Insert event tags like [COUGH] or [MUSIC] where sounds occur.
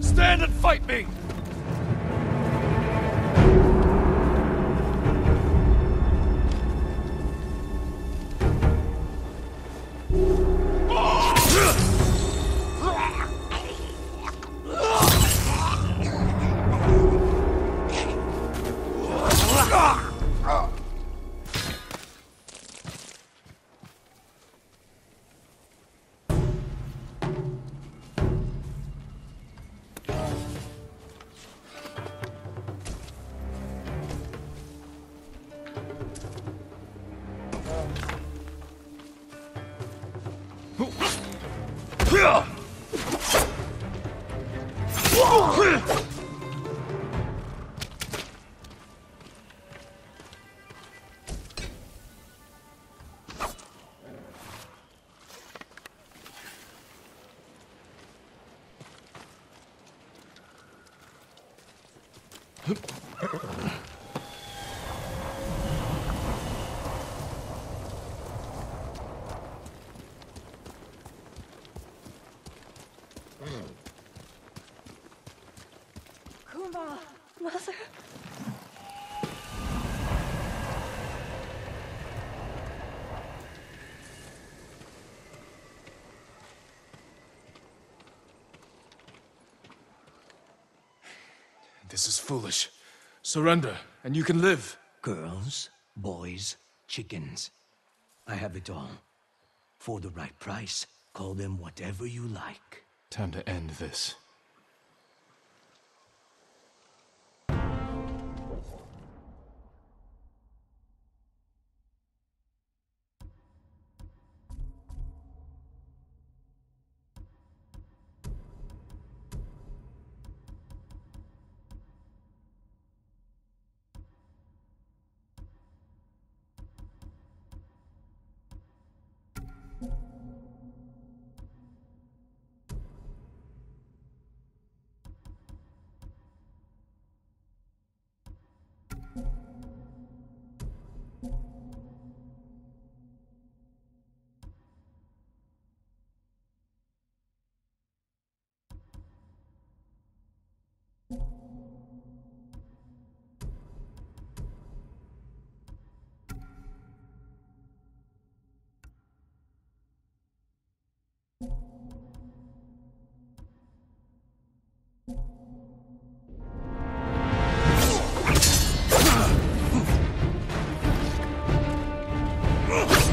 Stand and fight me! Huh? [LAUGHS] Kuma, mother. This is foolish. Surrender, and you can live. Girls, boys, chickens. I have it all. For the right price, call them whatever you like. Time to end this. Ugh!